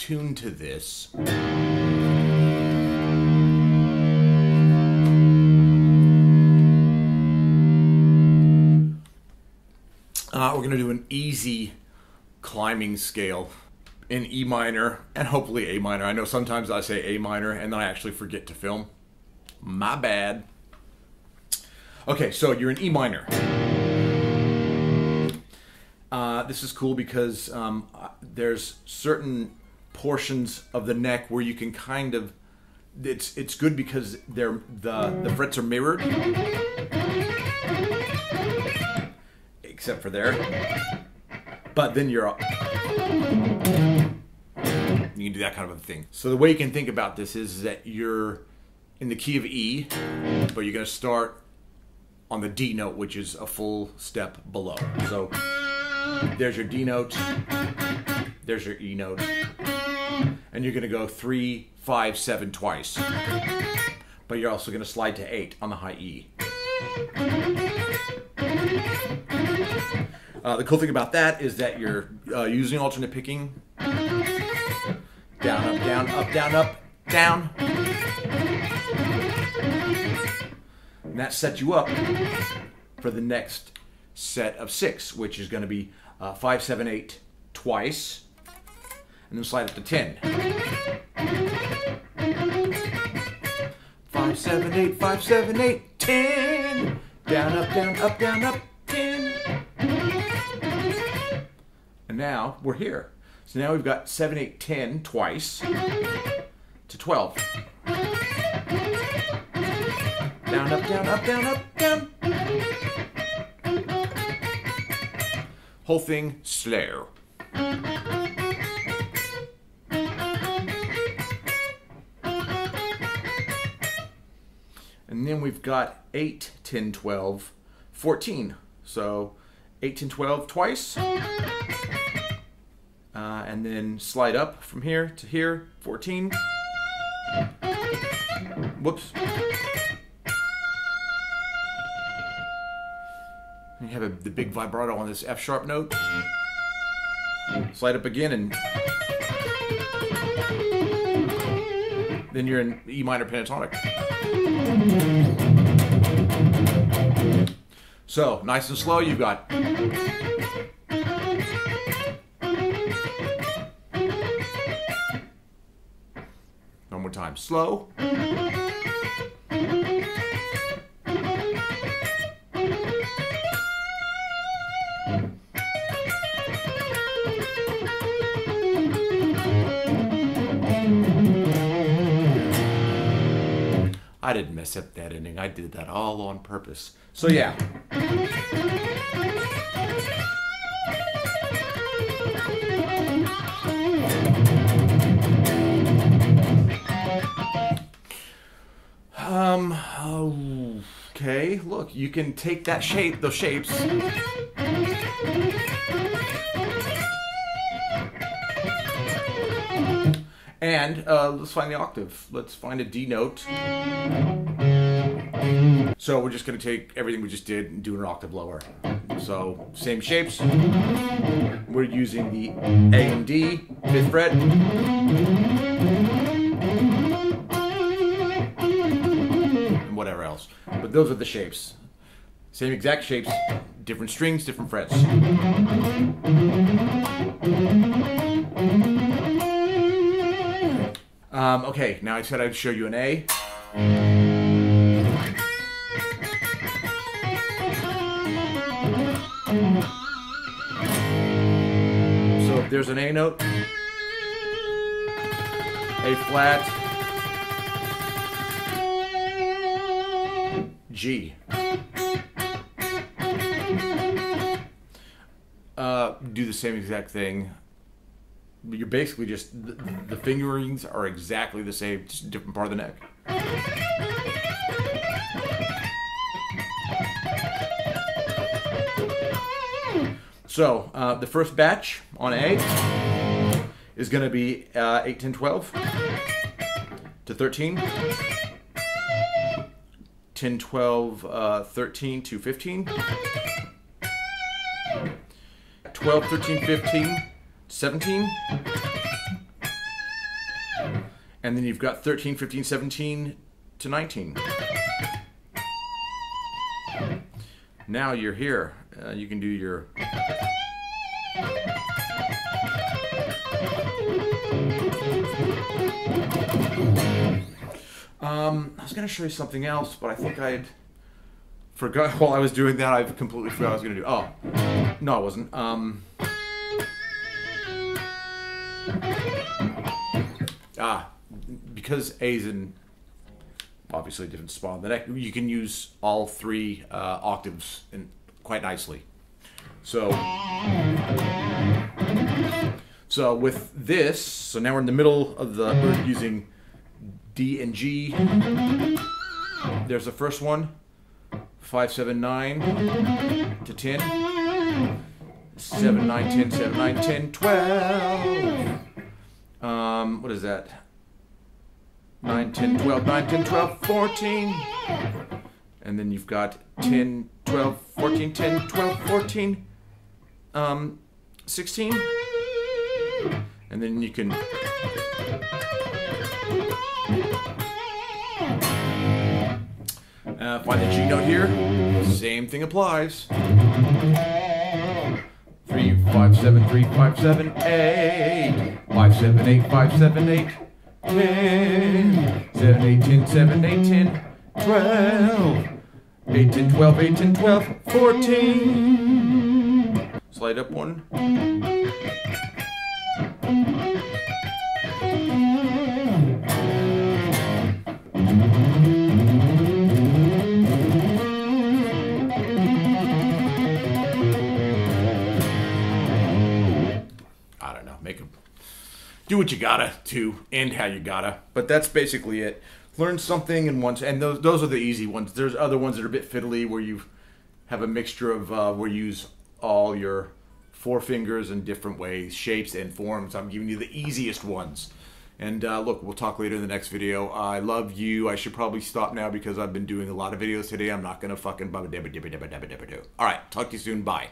tune to this. Uh, we're going to do an easy climbing scale in E minor and hopefully A minor. I know sometimes I say A minor and then I actually forget to film. My bad. Okay, so you're in E minor. Uh, this is cool because um, uh, there's certain portions of the neck where you can kind of it's it's good because they're the the frets are mirrored. Except for there. But then you're you can do that kind of a thing. So the way you can think about this is that you're in the key of E but you're going to start on the D note which is a full step below. So there's your D note there's your E note and you're going to go three, five, seven twice. But you're also going to slide to eight on the high E. Uh, the cool thing about that is that you're uh, using alternate picking. Down, up, down, up, down, up, down. And that sets you up for the next set of six, which is going to be uh, five, seven, eight twice and then slide up to 10. 5, 7, 8, 5, 7, 8, 10. Down, up, down, up, down, up, 10. And now we're here. So now we've got 7, 8, 10 twice to 12. Down, up, down, up, down, up, down. Whole thing slow. Then we've got 8, 10, 12, 14. So 8, 10, 12 twice. Uh, and then slide up from here to here, 14. Whoops. You have a, the big vibrato on this F sharp note. Slide up again and then you're in E minor pentatonic. So, nice and slow, you've got. One more time. Slow. I didn't mess up that ending. I did that all on purpose. So yeah. Um, okay, look, you can take that shape, those shapes. And uh, let's find the octave. Let's find a D note. So we're just to take everything we just did and do an octave lower. So same shapes. We're using the A and D, fifth fret. And whatever else. But those are the shapes. Same exact shapes, different strings, different frets. Um, okay, now I said I'd show you an A. there's an A note, A flat, G. Uh, do the same exact thing you're basically just the, the fingerings are exactly the same, just different part of the neck. So uh, the first batch on A is going to be uh, 8, 10, 12 to 13. 10, 12, uh, 13 to 15. 12, 13, 15 17 And then you've got 13, 15, 17 to 19. Now you're here. Uh, you can do your. Um, I was going to show you something else, but I think I'd forgot while I was doing that. I completely forgot I was going to do. Oh, no, I wasn't. Um, ah, because A's in obviously a different spot on the neck, you can use all three uh, octaves in quite nicely. So, so with this, so now we're in the middle of the, we're using D and G. There's the first one, five, seven, nine to ten. 7, 9, 10, 7, 9, 10, 12. Um, what is that? 9, 10, 12, 9, 10, 12, 14. And then you've got 10, 12, 14, 10, 12, 14, um, 16. And then you can. Uh, find the G note here. Same thing applies. Three, five, seven, three, five, seven, eight. Five, seven, eight, five, seven, eight. 10, 7, 8, 10, 7, 8, 10, 12, 8, and 12, 8, 10, 12, 14. Slide up one. I don't know. Make do what you gotta to end how you gotta. But that's basically it. Learn something and once, and those those are the easy ones. There's other ones that are a bit fiddly where you have a mixture of uh, where you use all your four fingers in different ways, shapes and forms. I'm giving you the easiest ones. And uh, look, we'll talk later in the next video. I love you. I should probably stop now because I've been doing a lot of videos today. I'm not gonna fucking. All right, talk to you soon. Bye.